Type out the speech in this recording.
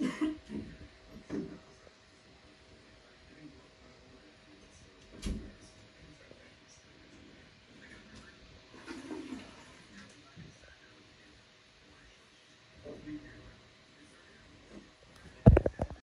Yeah.